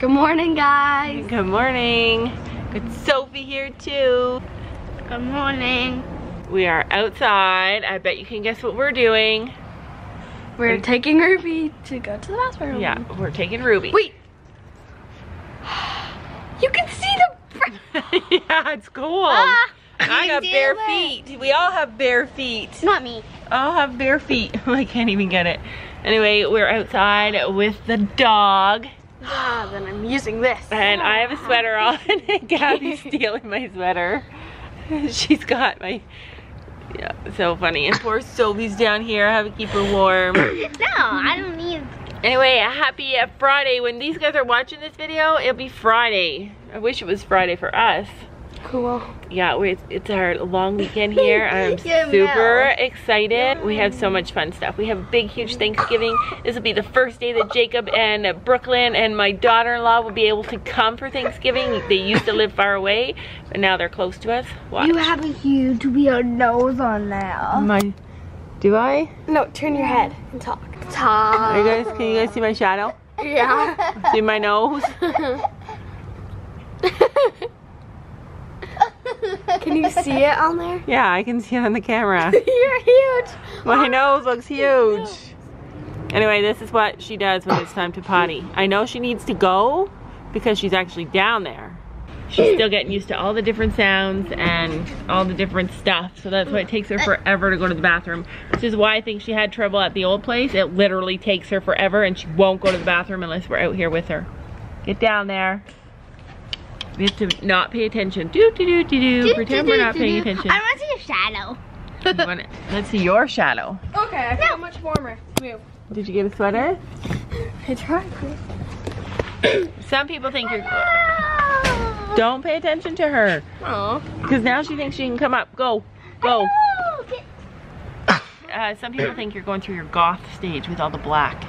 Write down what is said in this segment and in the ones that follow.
Good morning, guys. Good morning. Good Sophie here too. Good morning. We are outside. I bet you can guess what we're doing. We're taking Ruby to go to the bathroom. Yeah, we're taking Ruby. Wait. You can see the. yeah, it's cold. Ah, I got bare it. feet. We all have bare feet. Not me. I'll have bare feet. I can't even get it. Anyway, we're outside with the dog. Ah, then I'm using this. And I have a sweater on and Gabby's stealing my sweater. She's got my, yeah, so funny. And poor Sophie's down here, I have to keep her warm. No, I don't need. Anyway, a happy uh, Friday. When these guys are watching this video, it'll be Friday. I wish it was Friday for us. Cool. Yeah, we, it's, it's our long weekend here. I'm Yeah, super Mel. excited. We have so much fun stuff. We have a big, huge Thanksgiving. This will be the first day that Jacob and Brooklyn and my daughter-in-law will be able to come for Thanksgiving. They used to live far away, but now they're close to us. Watch. You have a huge weird nose on now. my... Do I? No, turn your head and talk. Are Talk. you guys, can you guys see my shadow? Yeah. See my nose? Can you see it on there? Yeah, I can see it on the camera. You're huge. My nose looks huge. Anyway, this is what she does when it's time to potty. I know she needs to go because she's actually down there. She's still getting used to all the different sounds and all the different stuff. So that's why it takes her uh, forever to go to the bathroom. Which is why I think she had trouble at the old place. It literally takes her forever and she won't go to the bathroom unless we're out here with her. Get down there. We have to not pay attention. Do do do do do. Pretend we're not paying attention. I want to see a shadow. Wanna- Let's see your shadow. Okay, I feel much warmer. Move. Did you get a sweater? I tried. Some people think you're. Don't pay attention to her. Oh. Because now she thinks she can come up. Go. Go. Uh, some people think you're going through your goth stage with all the black.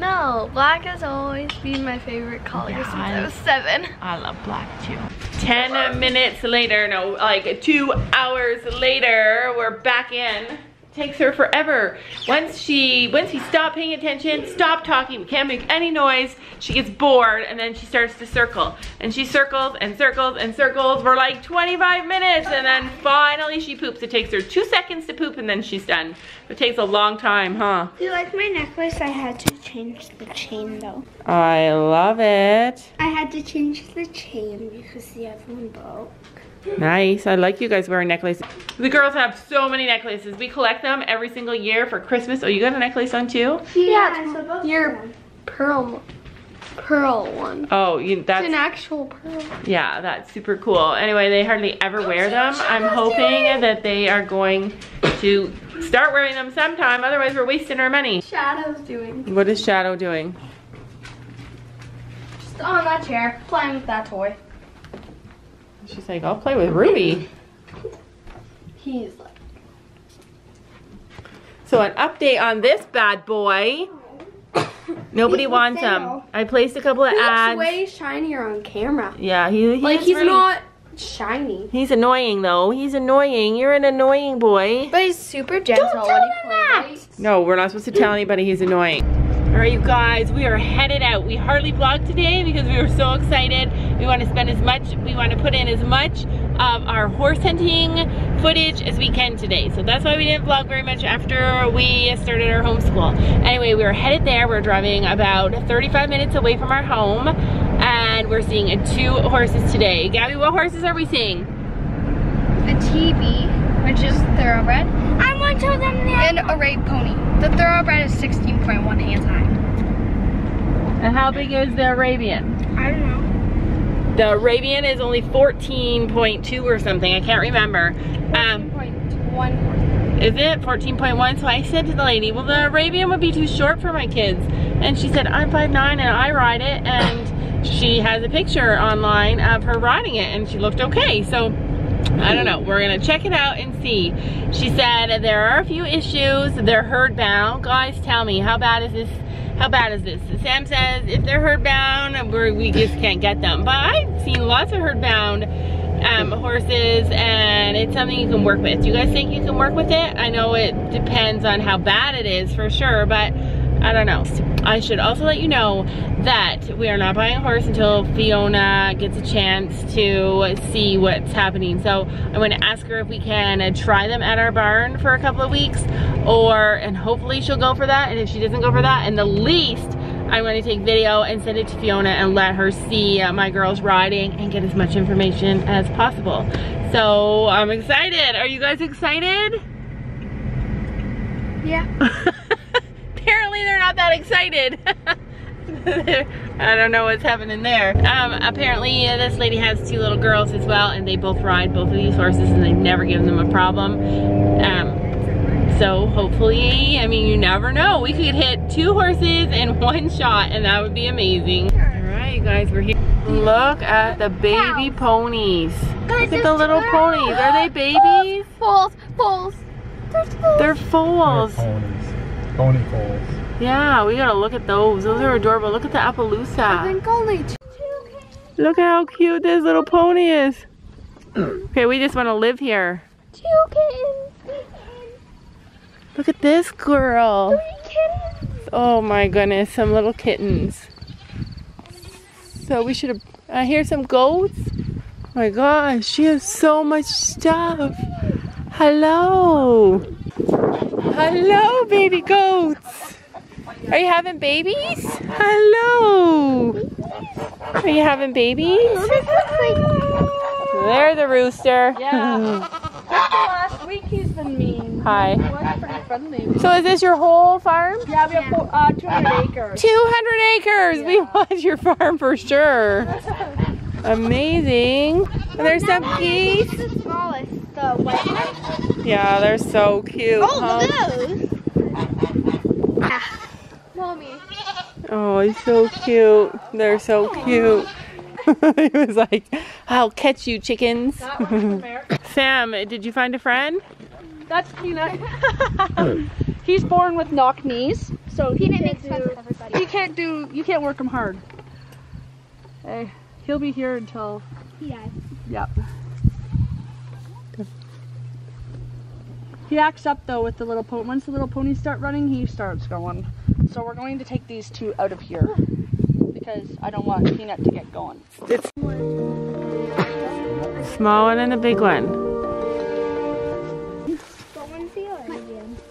No, black has always been my favorite color Yeah, since I- I was seven. I love black too. 10 minutes later, no, like two hours later, we're back in. Takes her forever. Once she, once we stop paying attention, stop talking, we can't make any noise, she gets bored and then she starts to circle. And she circles and circles and circles for like 25 minutes and then finally she poops. It takes her two seconds to poop and then she's done. It takes a long time, huh? Do you like my necklace? I had to change the chain though. I love it. I had to change the chain because the other one broke. Nice. I like you guys wearing necklaces. The girls have so many necklaces. We collect them every single year for Christmas. Oh, you got a necklace on too? Yeah, your pearl, pearl one. Oh, you, It's that's an actual pearl. yeah, that's super cool. Anyway, they hardly ever wear them. I'm hoping that they are going to start wearing them sometime. Otherwise, we're wasting our money. Shadow's doing. What is Shadow doing? Just on that chair, playing with that toy. She's like, I'll play with Ruby. He's like. So an update on this bad boy. Nobody wants him. I placed a couple of He looks ads. way shinier on camera. yeah, he, he like he's really- not shiny. He's annoying though. He's annoying. You're an annoying boy. But he's super gentle tell when when them he plays. No, we're not supposed to tell anybody he's annoying. All right, you guys, we are headed out. We hardly vlogged today because we were so excited. We want to spend as much, we want to put in as much of our horse hunting footage as we can today. So that's why we didn't vlog very much after we started our homeschool. Anyway, we are headed there. We're driving about 35 minutes away from our home and we're seeing two horses today. Gabby, what horses are we seeing? A TB, which is thoroughbred. I want to them And a raid pony. The thoroughbred is 16.1 hands high. And how big is the Arabian? I don't know. The Arabian is only 14.2 or something. I can't remember. Um, 14.1. is it 14.1? So I said to the lady, well, the Arabian would be too short for my kids. And she said, I'm 5'9 and I ride it. And she has a picture online of her riding it and she looked okay. So I don't know. We're gonna check it out and see. She said there are a few issues. They're herd bound. Guys, tell me how bad is this? How bad is this? Sam says if they're herd bound, we're, just can't get them. But I've seen lots of herd bound um, horses, and it's something you can work with. Do you guys think you can work with it? I know it depends on how bad it is for sure, but I don't know. I should also let you know that we are not buying a horse until Fiona gets a chance to see what's happening. So I'm going to ask her if we can try them at our barn for a couple of weeks or, and hopefully she'll go for that. And if she doesn't go for that, and the least, I'm going to take video and send it to Fiona and let her see uh, my girls riding and get as much information as possible. So I'm excited. Are you guys excited? Yeah. Apparently not excited. I don't know what's happening there. Um, apparently uh, this lady has two little girls as well and they both ride both of these horses and they've never given them a problem. Um, so hopefully, I mean, you never know. We could hit two horses in one shot and that would be amazing. All right, guys, we're here. Look at the baby ponies. Look at the little ponies. Are they babies? Foals, foals. They're foals. Ponies. Pony foals. Yeah, we gotta look at those. Those are adorable. Look at the Appaloosa. think only two. Look at how cute this little pony is. Okay, we just want to live here. Two kittens. Look at this girl. Three kittens. Oh my goodness, some little kittens. So we should have, I hear some goats. Oh my gosh, she has so much stuff. Hello. Hello, baby goats. Are you having babies? Hello. Are you having babies? There's the rooster. Yeah. Last week he's been mean. Hi. He was pretty friendly. So is this your whole farm? Yeah, we have uh, 200 acres. 200 acres. We want your farm for sure. Amazing. And there's some geese. This is the smallest, the white one. Yeah, they're so cute. Oh, huh? those. Ah. Mommy. Oh, he's so cute. They're so cute. he was like, I'll catch you, chickens. That one's from Eric. Sam, did you find a friend? That's Peanut. he's born with knock knees, so he Peanut can't makes friends do. with everybody. He can't do. You can't work him hard. Hey, he'll be here until. Yeah. Yep. He acts up though with the little pony. Once the little ponies start running, he starts going. So we're going to take these two out of here because I don't want Peanut to get going. It's Small one and a big one.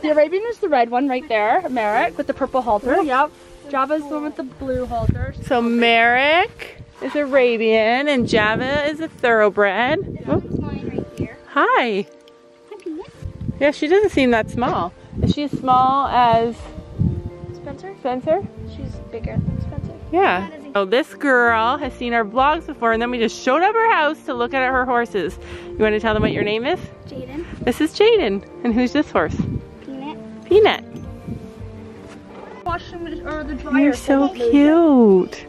The Arabian is the red one right there, Merrick, with the purple halter. Yep. Java's the one with the blue halter. So Merrick is Arabian and Java is a thoroughbred. Oh, right hi. Yeah, she doesn't seem that small. Is she as small as Spencer? Spencer? She's bigger than Spencer. Yeah. So this girl has seen our vlogs before and then we just showed up her house to look at her horses. You want to tell them what your name is? Jaden. This is Jaden. And who's this horse? Peanut. Peanut. Wash them or the dryer. You're so they don't lose cute.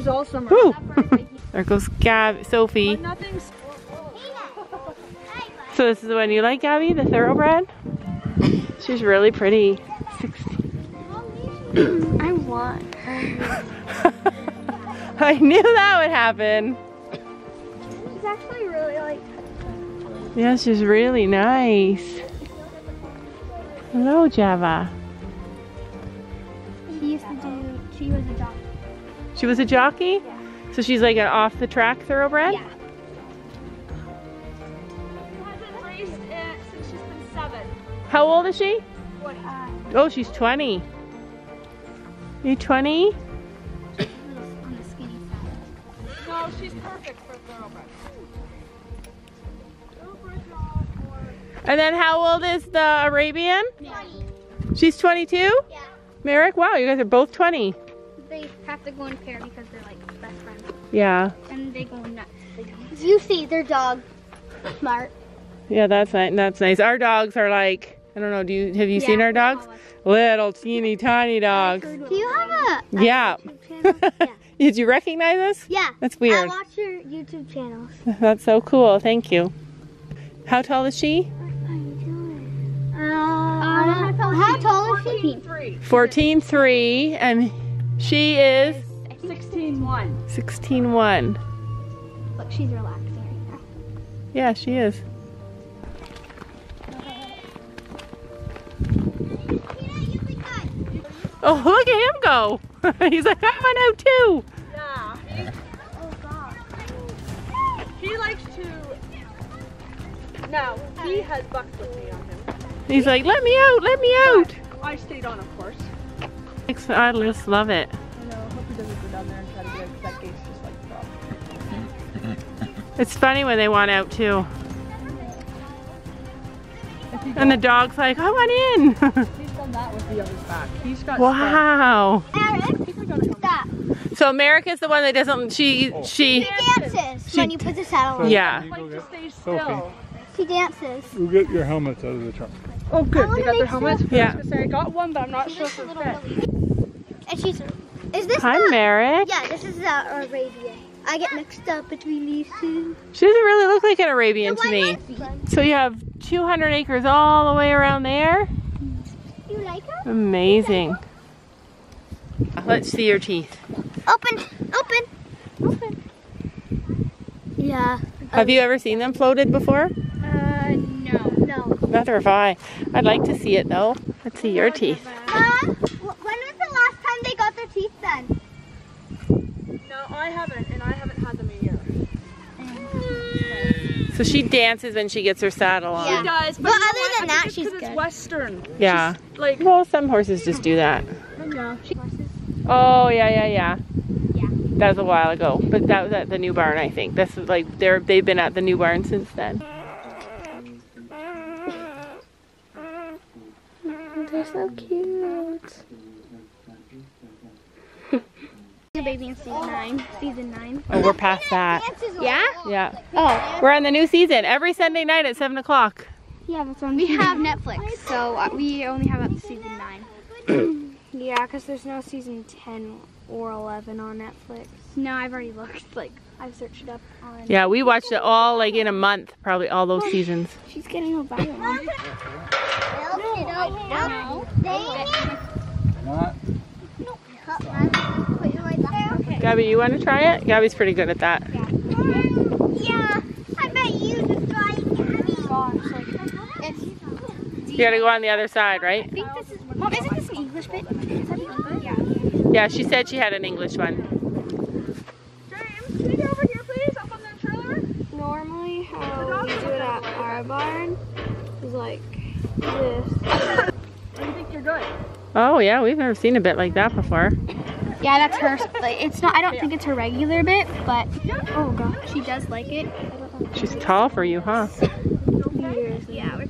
Were all summer. Woo. that bird right here. There goes Gab Sophie. So this is the one you like, Gabby, the thoroughbred? She's really pretty. 16. I want her. I knew that would happen. She's actually really like. Yeah, she's really nice. Hello, Java. She was a jockey? Yeah. So she's like an off the track thoroughbred? Yeah. hasn't raced it since she's been seven. How old is she? Uh, Oh, she's 20. You 20? on the skinny side. No, she's perfect for thoroughbred. And then how old is the Arabian? She's 22? Yeah. Merrick? Wow, you guys are both 20. They have to go in pair because they're like best friends. Yeah. And they go nuts. You see their dog. Smart. Yeah, that's nice. That's nice. Our dogs are like, I don't know, do you have you seen our dogs? Little teeny tiny dogs. Do you have a, a Yeah. YouTube channel? yeah. Did you recognize us? Yeah. That's weird. I watch your YouTube channels. That's so cool. Thank you. How tall is she? Uh, how tall is she? Three. 14.3 and she is 16 1. 16.1. She's relaxing right now. Yeah, she is. Oh, look at him go. He's like, I went out too. Yeah. Oh god. He likes to. Now, he has bucked with me on him. He's like, let me out, let me out. I stayed on, of course. I just love it. I know. Hope he doesn't go down there and try to get it 'cause that gate's just like dropped. It's funny when they want out too. And the dog's like, I want in. He's done that with the other's back. He's got. wow. Eric, stop. So Merrick's the one that doesn't, she, she, She dances when you put the saddle on. yeah. You Like go to get, stay Sophie. still. She dances. go get your helmets out of the trunk. Oh, good. wanna They got their make helmets. Yeah. I was gonna say I got one, but I'm not sure if Just a it little fit. And she's. Is this Hi, the? Merrick. Yeah, this is the Arabian. I get mixed up between these two. She doesn't really look like an Arabian to me. So you have 200 acres all the way around there? You like her? Amazing. Let's see your teeth. Open, open, open. Yeah. Have you ever seen them floated before? Uh, no. No. Neither have I. I'd like to see it though. Let's see your teeth. Mom, wh- when was the last time they got their teeth done? No, I haven't, and I haven't had them a year. So she dances when she gets her saddle on. Yeah. She does, but, But other what? than that, she's it's 'cause good. it's Western. Yeah. Like, Well, some horses just do that. yeah. Oh yeah, yeah, yeah. Yeah. That was a while ago, but that was at the new barn, I think. This is like they're they've been at the new barn since then. They're so cute. The baby in season nine. Season nine. Oh, we're past that. Yeah? Yeah, Oh. we're on the new season every Sunday night at seven o'clock. Yeah, that's on. We have Netflix, so uh, we only have up to season nine. Yeah, because there's no season 10 or 11 on Netflix. No, I've already looked. Like I've searched it up on. Yeah, we watched it all like in a month, probably all those seasons. She's getting a bite on. No. Not. Okay. Gabby, you want to try it? Gabby's pretty good at that. Yeah, I bet you could try it. Gosh, You gotta go on the other side, right? I think this is. Mom, isn't this an English bit? Is that English? Yeah. Yeah, she said she had an English one. James, can you get over here, please? Up on the trailer? normally um, how we do it at our barn is like this. I think you're good. Oh yeah, we've never seen a bit like that before. Yeah, that's her. Like, it's not. I don't think it's her regular bit, but oh god, she does like it. She's tall for you, huh? Yeah,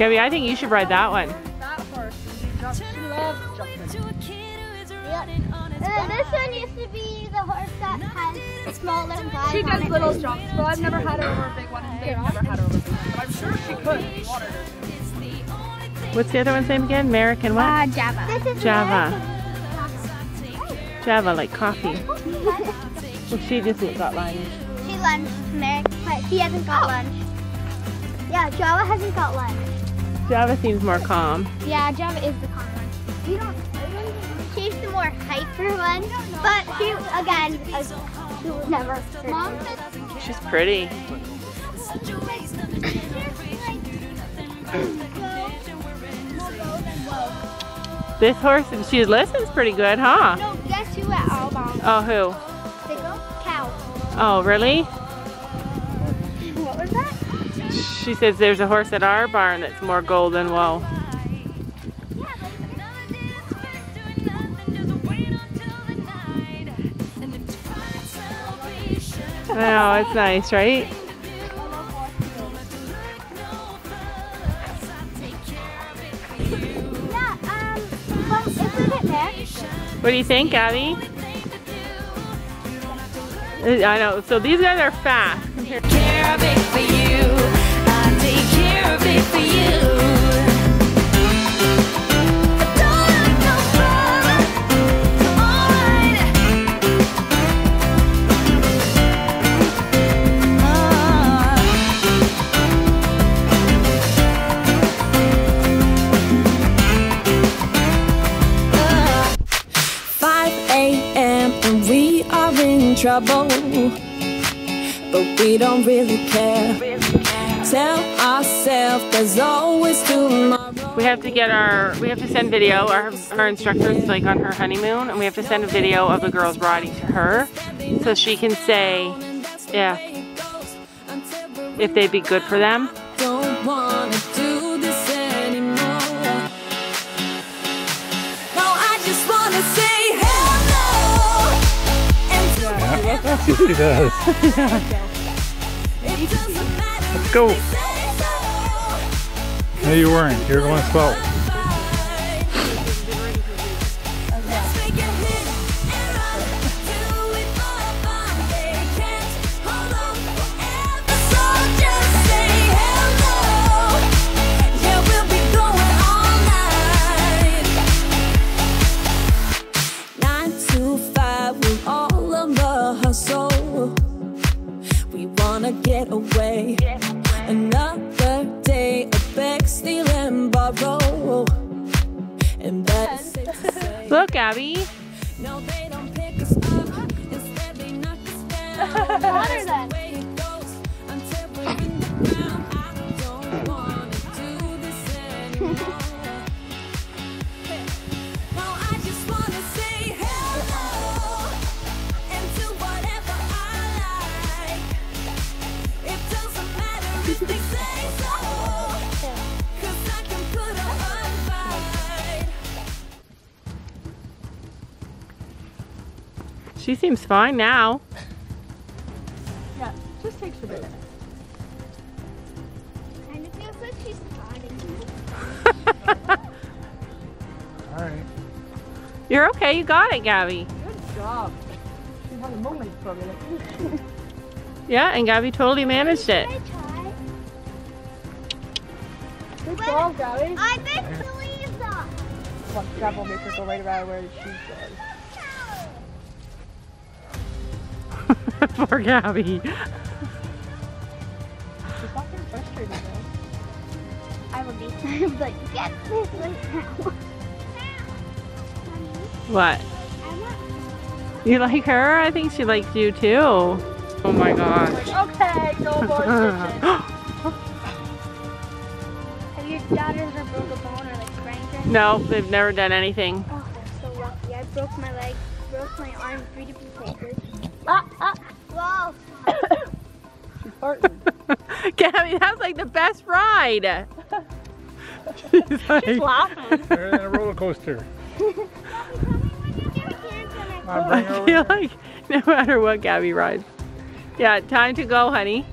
Gabby, I think you should ride that one. That horse, she, loves jumping. To a kid who is riding on his Uh, this one used to be the horse that has small little guys She does little jumps, but I've never had her over a big one. They've never had her over a big one, but I'm sure she could. in Water. What's the other one's name again? American what? Uh, Java. This is Java. Java, like coffee. Well, she just got lunged. She lunged Merrick, but he hasn't got lunged. Yeah, Java hasn't got lunged. Java seems more calm. Yeah, Java is the calm one. You don't. She's the more hyper one, but she again, uh, she was never. Mom She's pretty. This horse, and she listens pretty good, huh? No, guess who at? Oh, who? Cow. Oh, really? She says there's a horse at our barn that's more golden. Wow. Oh, it's nice, right? What do you think, Abby? Uh, I know. So these guys are fast trouble but we don't really care. Tell ourselves there's always tomorrow. We have to get our, we have to send video, our, our instructor's like on her honeymoon, and we have to send a video of the girls riding to her so she can say, yeah, if they'd be good for them. Don't wanna Go. No, you weren't. You're going slow. Let's make a hit and run. Do it Look, Abby. No, they don't pick us up. Instead, they knock us down. Water then. She seems fine now. Yeah, just takes a bit. kind of feels like she's hiding. All right. You're okay. You got it, Gabby. Good job. She had a moment for a minute. Yeah, and Gabby totally managed it. I try. Good job, Gabby. I bet believe that. Come on, grab will make her go right around where she goes. Poor Gabby. She's not getting frustrated though. I will be. I'm like, get this right now. What? I'm not. You like her? I think she likes you too. Oh my gosh. Okay, no more stitches. Have your daughters ever broke a bone or like sprained it? no, they've never done anything. Oh, they're so lucky. I broke my leg, broke my arm three different places. Ah, ah. Whoa. She's farting. Gabby, that was like the best ride. She's like, laughing. Better than a roller coaster. Tell me when you get here, I Come on, bring her I over feel like no matter what Gabby rides. Yeah, time to go, honey.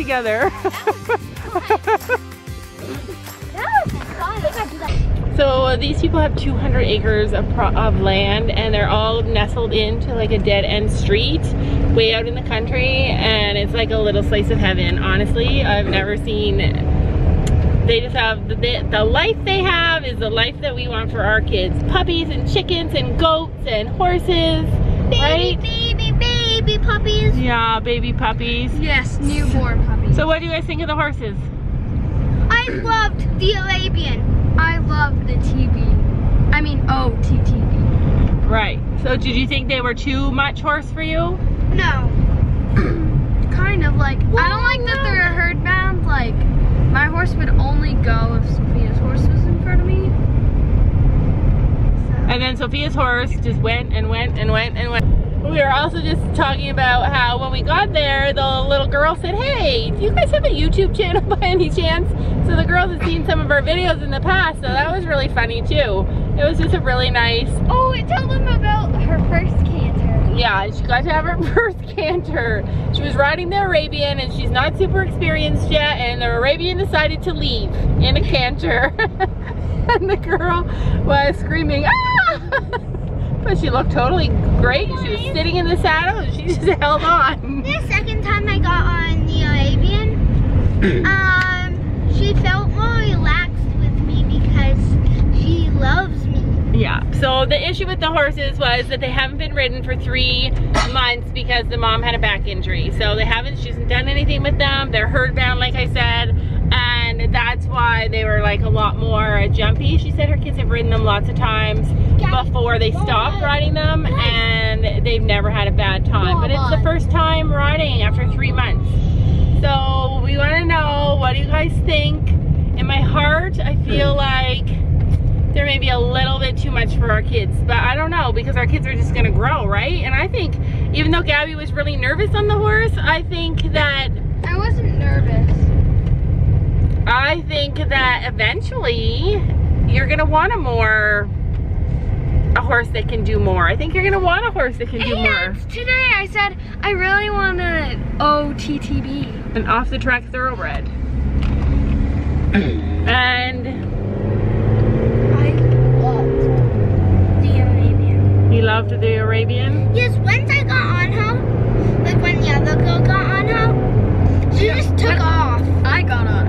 Together. That was fun. I gotta do that. So uh, these people have 200 acres of, pro- of land and they're all nestled into like a dead end street way out in the country and it's like a little slice of heaven. Honestly, I've never seen, they just have, the, the life they have is the life that we want for our kids. Puppies and chickens and goats and horses, right? Baby, puppies. Yeah, baby puppies. Yes, newborn puppies. So what do you guys think of the horses? I loved the Arabian. I loved the TB. I mean, oh, OTTB. Right. So did you think they were too much horse for you? No. kind of like I don't like that they're herd bound. Like my horse would only go if Sophia's horse was in front of me. And then Sophia's horse just went and went and went and went. We were also just talking about how when we got there, the little girl said, hey, do you guys have a YouTube channel by any chance? So the girls had seen some of our videos in the past, so that was really funny too. It was just a really nice, Oh, tell them about her first canter. yeah, she got to have her first canter. She was riding the Arabian and she's not super experienced yet, and the Arabian decided to leave in a canter. and the girl was screaming, ah! But she looked totally great. She was sitting in the saddle and she just held on. The second time I got on the Arabian, um, she felt more relaxed with me because she loves me. Yeah, so the issue with the horses was that they haven't been ridden for three months because the mom had a back injury. So they haven't, she hasn't done anything with them. They're herd bound, like I said, and that's why they were like a lot more jumpy. She said her kids have ridden them lots of times before they stopped riding them and they've never had a bad time. But it's the first time riding after three months. So we want to know, what do you guys think? In my heart, I feel like there may be a little bit too much for our kids, but I don't know because our kids are just gonna grow, right? And I think even though Gabby was really nervous on the horse, I think that I wasn't nervous. I think that eventually you're gonna want a more horse that can do more. I think you're gonna want a horse that can do and more. today I said, I really want an OTTB. An off the track thoroughbred. and. I loved the Arabian. You loved the Arabian? Yes, once I got on him, like when the other girl got on him, she yeah. just took I, off. I got on